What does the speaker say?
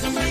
There's a